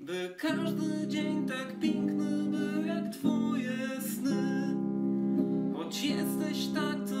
By każdy dzień tak piękny był jak twoje sny. Choć jesteś tak codziennie